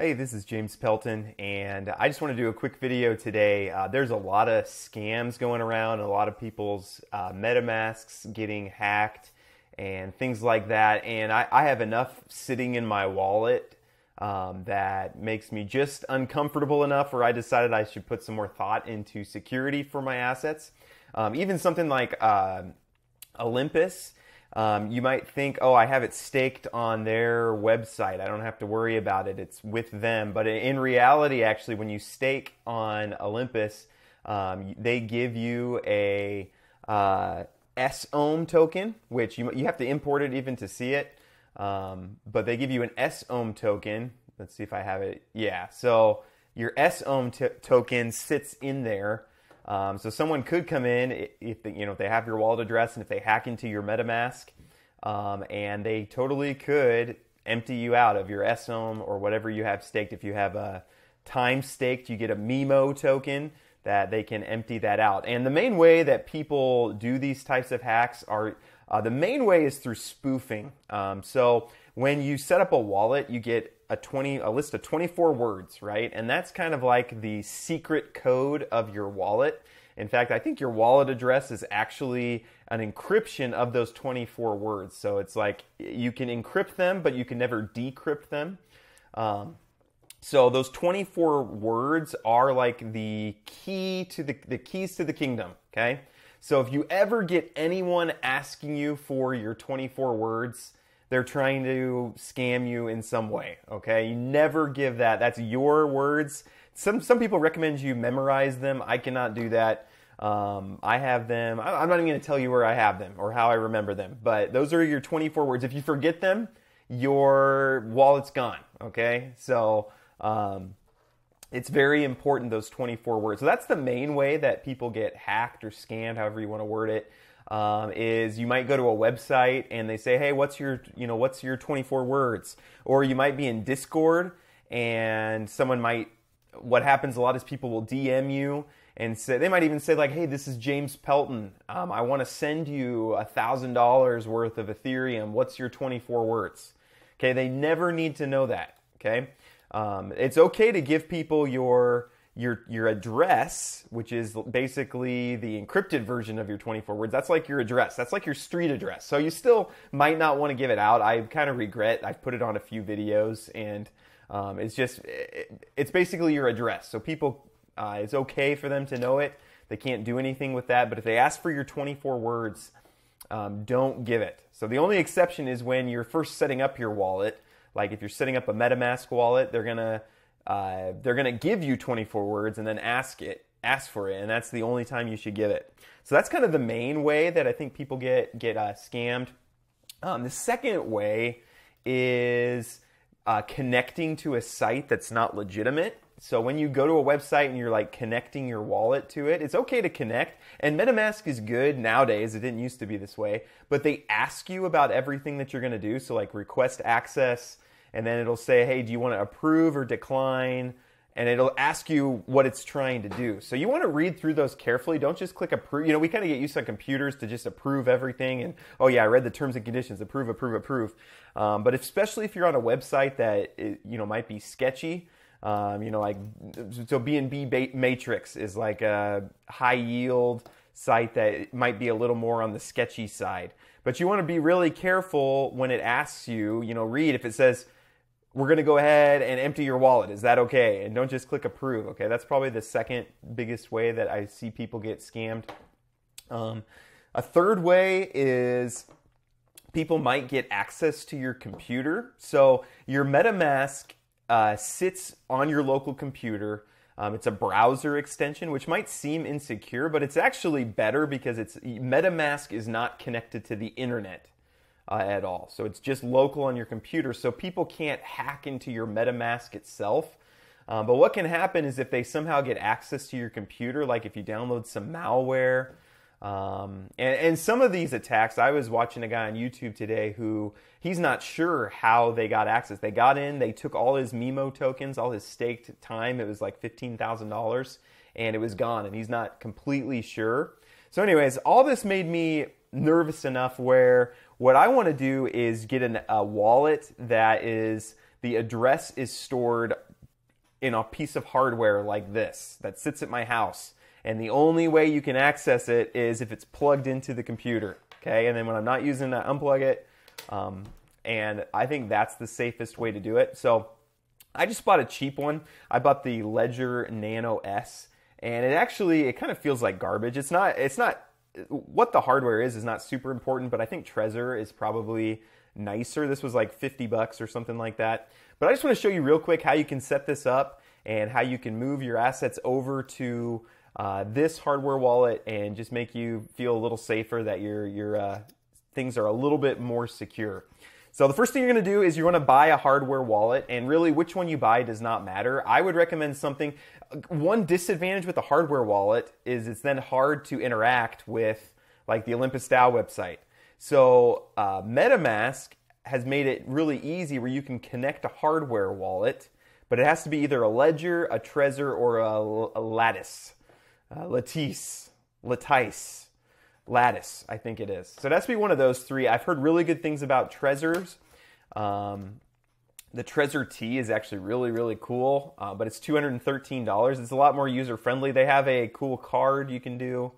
Hey, this is James Pelton, and I just want to do a quick video today. Uh, there's a lot of scams going around, a lot of people's uh, MetaMasks getting hacked, and things like that. And I, I have enough sitting in my wallet um, that makes me just uncomfortable enough where I decided I should put some more thought into security for my assets. Um, even something like uh, Olympus um, you might think, oh, I have it staked on their website. I don't have to worry about it. It's with them. But in reality, actually, when you stake on Olympus, um, they give you a uh, sOHM token, which you, you have to import it even to see it. Um, but they give you an S SOM token. Let's see if I have it. Yeah. So your sOHM t- token sits in there. Um, so someone could come in if they, you know if they have your wallet address and if they hack into your MetaMask, um, and they totally could empty you out of your sOHM or whatever you have staked. If you have a time staked, you get a MEMO token that they can empty that out. And the main way that people do these types of hacks are uh, the main way is through spoofing. Um, so when you set up a wallet, you get a 20 a list of 24 words, right? And that's kind of like the secret code of your wallet. In fact, I think your wallet address is actually an encryption of those 24 words. So it's like you can encrypt them, but you can never decrypt them. Um, so those 24 words are like the key to the, the keys to the kingdom, okay? So if you ever get anyone asking you for your 24 words, they're trying to scam you in some way, okay? You never give that. That's your words. Some some people recommend you memorize them. I cannot do that. Um, I have them. I'm not even going to tell you where I have them or how I remember them, but those are your 24 words. If you forget them, your wallet's gone, okay? So, um, it's very important those 24 words. So that's the main way that people get hacked or scammed, however you want to word it. Um, is you might go to a website and they say, "Hey, what's your you know what's your 24 words?" Or you might be in Discord and someone might. What happens a lot is people will DM you and say they might even say like, "Hey, this is James Pelton. Um, I want to send you a thousand dollars worth of Ethereum. What's your 24 words?" Okay, they never need to know that. Okay, um, it's okay to give people your your your address, which is basically the encrypted version of your 24 words. That's like your address. That's like your street address. So you still might not want to give it out. I kind of regret. I've put it on a few videos, and um, it's just it's basically your address. So people, uh, it's okay for them to know it. They can't do anything with that. But if they ask for your 24 words, um, don't give it. So the only exception is when you're first setting up your wallet. Like if you're setting up a MetaMask wallet, they're gonna uh, they're going to give you 24 words and then ask it ask for it and that's the only time you should give it so that's kind of the main way that i think people get get uh, scammed um, the second way is uh, connecting to a site that's not legitimate so when you go to a website and you're like connecting your wallet to it, it's okay to connect. And MetaMask is good nowadays. It didn't used to be this way, but they ask you about everything that you're going to do. So like request access, and then it'll say, hey, do you want to approve or decline? And it'll ask you what it's trying to do. So you want to read through those carefully. Don't just click approve. You know, we kind of get used on computers to just approve everything and, oh yeah, I read the terms and conditions, approve, approve, approve. Um, but especially if you're on a website that, you know, might be sketchy, um, you know, like, so BNB Matrix is like a high yield site that might be a little more on the sketchy side. But you want to be really careful when it asks you, you know, read if it says, we're going to go ahead and empty your wallet. Is that okay? And don't just click approve. Okay, that's probably the second biggest way that I see people get scammed. Um, a third way is people might get access to your computer. So your MetaMask uh, sits on your local computer. Um, it's a browser extension, which might seem insecure, but it's actually better because it's MetaMask is not connected to the internet uh, at all. So it's just local on your computer, so people can't hack into your MetaMask itself. Um, but what can happen is if they somehow get access to your computer, like if you download some malware, um, and, and, some of these attacks, I was watching a guy on YouTube today who he's not sure how they got access. They got in, they took all his Memo tokens, all his staked time. It was like $15,000 and it was gone, and he's not completely sure. So, anyways, all this made me nervous enough where what I want to do is get an, a wallet that is the address is stored in a piece of hardware like this that sits at my house. And the only way you can access it is if it's plugged into the computer. Okay, and then when I'm not using it, unplug it. Um, and I think that's the safest way to do it. So I just bought a cheap one. I bought the Ledger Nano S, and it actually it kind of feels like garbage. It's not. It's not. What the hardware is is not super important, but I think Trezor is probably nicer. This was like 50 bucks or something like that. But I just want to show you real quick how you can set this up and how you can move your assets over to uh, this hardware wallet and just make you feel a little safer that your your uh, things are a little bit more secure. So the first thing you're going to do is you want to buy a hardware wallet, and really which one you buy does not matter. I would recommend something. One disadvantage with a hardware wallet is it's then hard to interact with like the Olympus DAO website. So uh, MetaMask has made it really easy where you can connect a hardware wallet, but it has to be either a Ledger, a Trezor, or a, Lattice, uh, Lattice, Lattice, Lattice, I think it is. So to be one of those three. I've heard really good things about Trezors. Um, the Trezor T is actually really, really cool, uh, but it's $213. It's a lot more user friendly. They have a cool card you can do.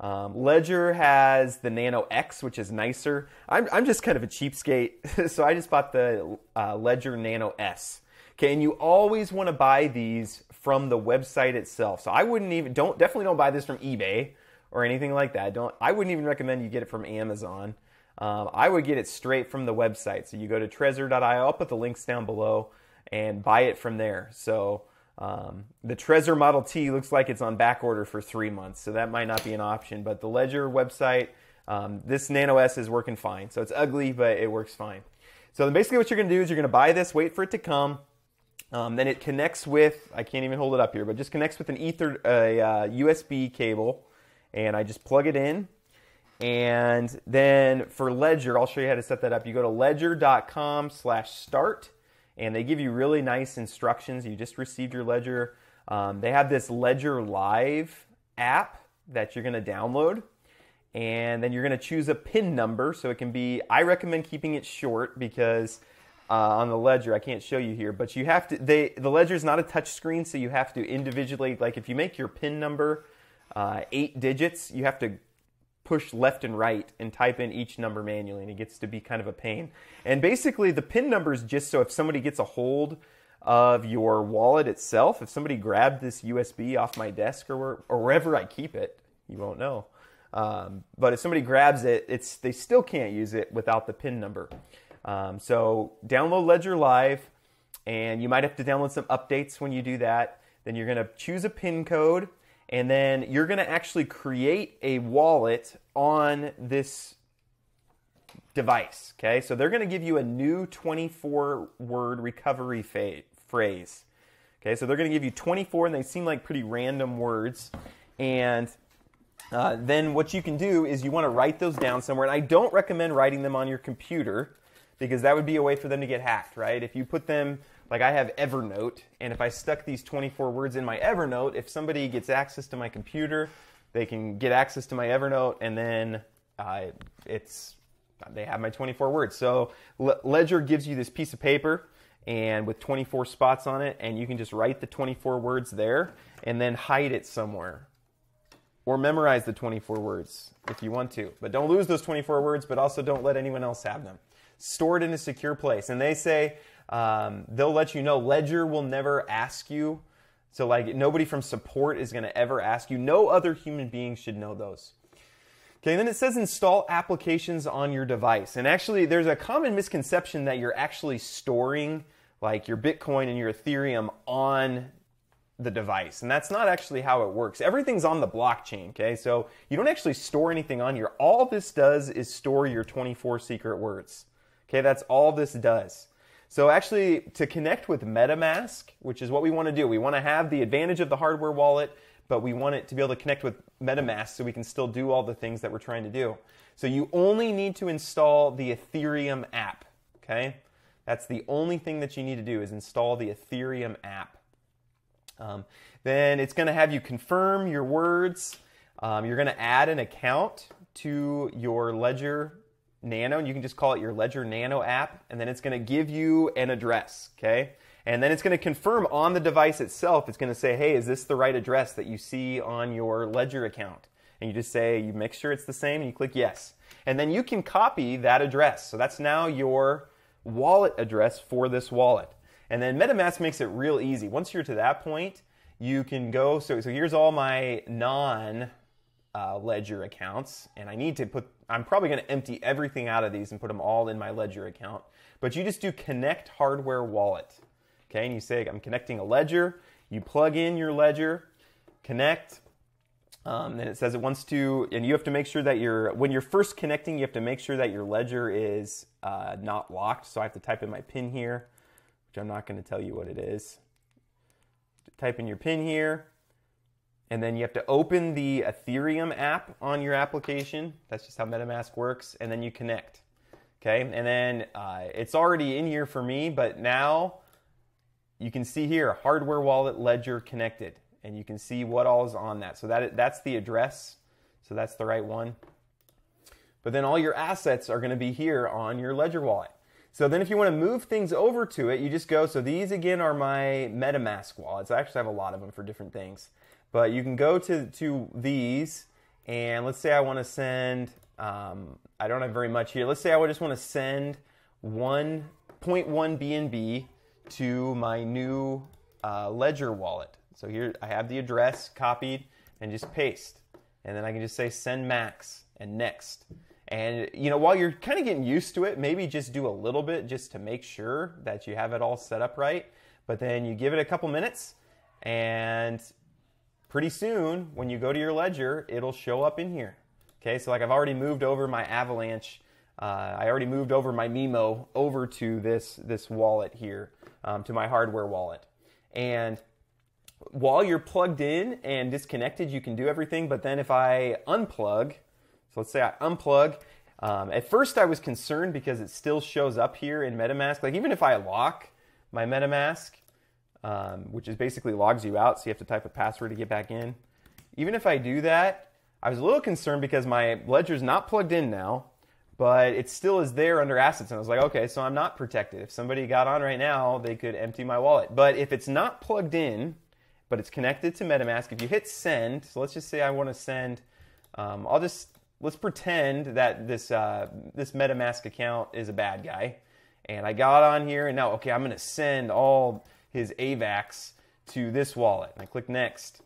Um, Ledger has the Nano X, which is nicer. I'm, I'm just kind of a cheapskate, so I just bought the uh, Ledger Nano S. Okay, and you always want to buy these from the website itself. So I wouldn't even don't definitely don't buy this from eBay or anything like that. Don't I wouldn't even recommend you get it from Amazon. Um, I would get it straight from the website. So you go to trezor.io. I'll put the links down below and buy it from there. So um, the Trezor Model T looks like it's on back order for three months, so that might not be an option. But the Ledger website, um, this Nano S is working fine. So it's ugly, but it works fine. So basically, what you're going to do is you're going to buy this, wait for it to come. Um, then it connects with, I can't even hold it up here, but just connects with an Ether, a uh, USB cable. And I just plug it in. And then for Ledger, I'll show you how to set that up. You go to ledger.com slash start and they give you really nice instructions. You just received your Ledger. Um, they have this Ledger Live app that you're going to download, and then you're going to choose a PIN number. So it can be. I recommend keeping it short because uh, on the Ledger, I can't show you here, but you have to. They the Ledger is not a touch screen, so you have to individually. Like if you make your PIN number uh, eight digits, you have to push left and right and type in each number manually, and it gets to be kind of a pain. And basically, the PIN number is just so if somebody gets a hold of your wallet itself, if somebody grabbed this USB off my desk or, where, or wherever I keep it, you won't know. Um, but if somebody grabs it, it's they still can't use it without the PIN number. Um, so download Ledger Live, and you might have to download some updates when you do that. Then you're going to choose a PIN code and then you're going to actually create a wallet on this device. Okay, so they're going to give you a new 24 word recovery fa- phrase. Okay, so they're going to give you 24, and they seem like pretty random words. And uh, then what you can do is you want to write those down somewhere. And I don't recommend writing them on your computer because that would be a way for them to get hacked, right? If you put them like I have Evernote, and if I stuck these 24 words in my Evernote, if somebody gets access to my computer, they can get access to my Evernote, and then uh, it's they have my 24 words. So Ledger gives you this piece of paper and with 24 spots on it, and you can just write the 24 words there and then hide it somewhere. Or memorize the 24 words if you want to. But don't lose those 24 words, but also don't let anyone else have them. Store it in a secure place. And they say um, they'll let you know. Ledger will never ask you. So, like, nobody from support is going to ever ask you. No other human being should know those. Okay, then it says install applications on your device. And actually, there's a common misconception that you're actually storing like your Bitcoin and your Ethereum on the device. And that's not actually how it works. Everything's on the blockchain, okay? So you don't actually store anything on here. All this does is store your 24 secret words. Okay, that's all this does. So actually, to connect with MetaMask, which is what we want to do, we want to have the advantage of the hardware wallet, but we want it to be able to connect with MetaMask so we can still do all the things that we're trying to do. So you only need to install the Ethereum app, okay? That's the only thing that you need to do is install the Ethereum app. Um, then it's going to have you confirm your words. Um, you're going to add an account to your Ledger Nano, and you can just call it your Ledger Nano app, and then it's going to give you an address, okay? And then it's going to confirm on the device itself, it's going to say, hey, is this the right address that you see on your Ledger account? And you just say, you make sure it's the same, and you click yes. And then you can copy that address. So that's now your wallet address for this wallet. And then MetaMask makes it real easy. Once you're to that point, you can go. So, so here's all my non uh, ledger accounts, and I need to put. I'm probably going to empty everything out of these and put them all in my ledger account. But you just do connect hardware wallet. Okay, and you say I'm connecting a ledger. You plug in your ledger, connect. Um, and it says it wants to, and you have to make sure that you're, when you're first connecting, you have to make sure that your ledger is uh, not locked. So I have to type in my PIN here, which I'm not going to tell you what it is type in your PIN here, and then you have to open the Ethereum app on your application. That's just how MetaMask works, and then you connect. Okay, and then uh, it's already in here for me, but now you can see here hardware wallet ledger connected, and you can see what all is on that. So that that's the address, so that's the right one. But then all your assets are going to be here on your ledger wallet. So then if you want to move things over to it, you just go, so these again are my MetaMask wallets. I actually have a lot of them for different things. But you can go to, to these, and let's say I want to send, um, I don't have very much here. Let's say I would just want to send 1.1 BNB to my new uh, Ledger wallet. So here I have the address copied and just paste. And then I can just say send max and next. And you know, while you're kind of getting used to it, maybe just do a little bit just to make sure that you have it all set up right. But then you give it a couple minutes and pretty soon when you go to your ledger, it'll show up in here. Okay, so like I've already moved over my Avalanche, uh, I already moved over my Memo over to this, this wallet here, um, to my hardware wallet. And while you're plugged in and disconnected, you can do everything. But then if I unplug, so let's say I unplug. Um, at first, I was concerned because it still shows up here in MetaMask. Like even if I lock my MetaMask, um, which is basically logs you out, so you have to type a password to get back in. Even if I do that, I was a little concerned because my ledger is not plugged in now, but it still is there under assets. And I was like, okay, so I'm not protected. If somebody got on right now, they could empty my wallet. But if it's not plugged in, but it's connected to MetaMask, if you hit send, so let's just say I want to send, um, I'll just let's pretend that this uh, this MetaMask account is a bad guy, and I got on here and now okay, I'm going to send all his AVAX to this wallet. And I click next.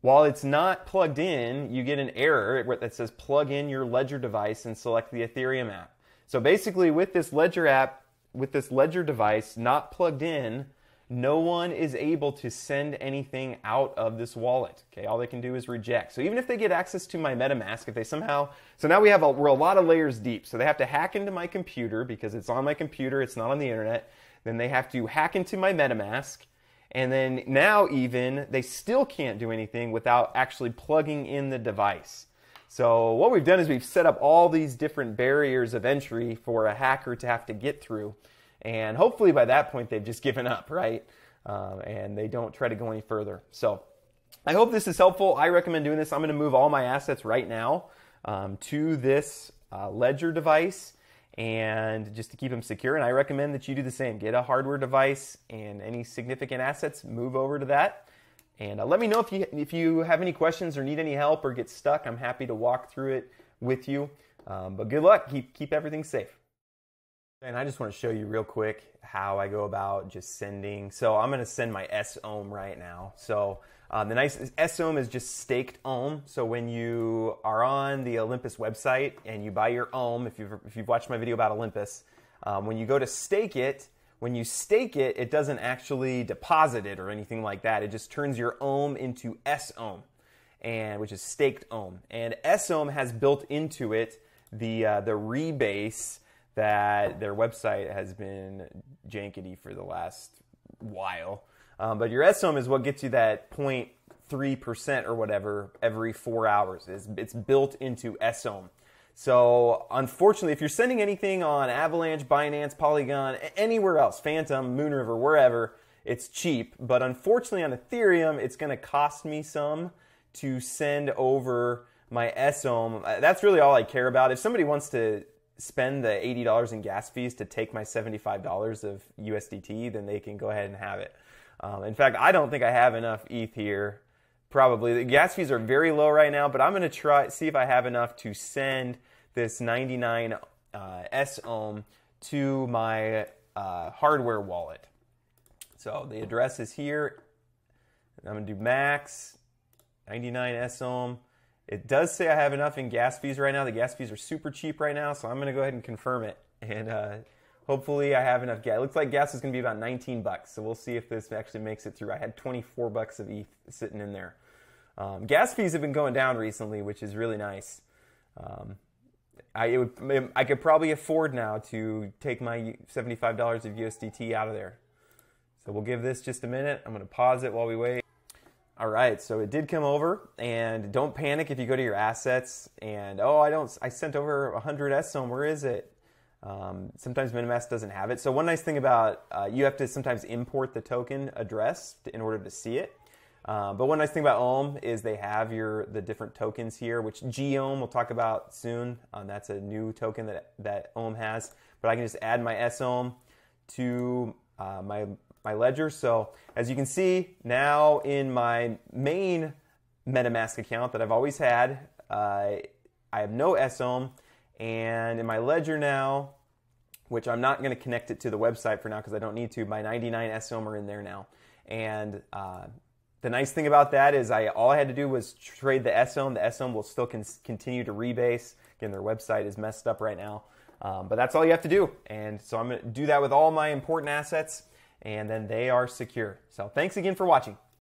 While it's not plugged in, you get an error that says plug in your Ledger device and select the Ethereum app. So basically, with this Ledger app, with this Ledger device not plugged in, no one is able to send anything out of this wallet. Okay, all they can do is reject. So even if they get access to my MetaMask, if they somehow, so now we have a, we're a lot of layers deep. So they have to hack into my computer because it's on my computer, it's not on the internet. Then they have to hack into my MetaMask. And then now even they still can't do anything without actually plugging in the device. So what we've done is we've set up all these different barriers of entry for a hacker to have to get through. And hopefully by that point, they've just given up, right? Um, and they don't try to go any further. So I hope this is helpful. I recommend doing this. I'm going to move all my assets right now um, to this uh, Ledger device and just to keep them secure. And I recommend that you do the same. Get a hardware device and any significant assets, move over to that. And uh, let me know if you if you have any questions or need any help or get stuck. I'm happy to walk through it with you. Um, but good luck. Keep keep everything safe. And I just want to show you real quick how I go about just sending. So I'm going to send my S ohm right now. So um, the nice S is just staked ohm. So when you are on the Olympus website and you buy your ohm, if you've, if you've watched my video about Olympus, um, when you go to stake it, when you stake it, it doesn't actually deposit it or anything like that. It just turns your ohm into S and which is staked ohm. And S has built into it the uh, the rebase that their website has been jankety for the last while. Um, but your sOHM is what gets you that 0.3% or whatever every four hours. It's, it's built into sOHM. So, unfortunately, if you're sending anything on Avalanche, Binance, Polygon, anywhere else, Fantom, Moonriver, wherever, it's cheap. But unfortunately, on Ethereum, it's going to cost me some to send over my sOHM. Uh, that's really all I care about. If somebody wants to spend the $80 in gas fees to take my $75 of USDT, then they can go ahead and have it. Um, in fact, I don't think I have enough ETH here. Probably the gas fees are very low right now, but I'm going to try see if I have enough to send this 99 uh, S ohm to my uh, hardware wallet. So the address is here. I'm going to do max 99 S ohm. It does say I have enough in gas fees right now. The gas fees are super cheap right now, so I'm going to go ahead and confirm it. And uh, hopefully I have enough gas. It looks like gas is going to be about 19 bucks, so we'll see if this actually makes it through. I had 24 bucks of ETH sitting in there. Um, gas fees have been going down recently, which is really nice. Um, I, would, I could probably afford now to take my $75 of USDT out of there. So we'll give this just a minute. I'm going to pause it while we wait. All right, so it did come over, and don't panic if you go to your assets and oh, I don't, I sent over 100 sOHM. Where is it? Um, sometimes MetaMask doesn't have it. So one nice thing about uh, you have to sometimes import the token address in order to see it. Uh, but one nice thing about Ohm is they have your the different tokens here, which gOHM we'll talk about soon. Um, that's a new token that that Ohm has. But I can just add my sOHM to uh, my my ledger. So as you can see now in my main MetaMask account that I've always had, uh, I have no sOHM. And in my ledger now, which I'm not going to connect it to the website for now because I don't need to, my 99 sOHM are in there now. And uh, the nice thing about that is I all I had to do was trade the sOHM. The sOHM will still con- continue to rebase. Again, their website is messed up right now. Um, but that's all you have to do. And so I'm going to do that with all my important assets and then they are secure. So thanks again for watching.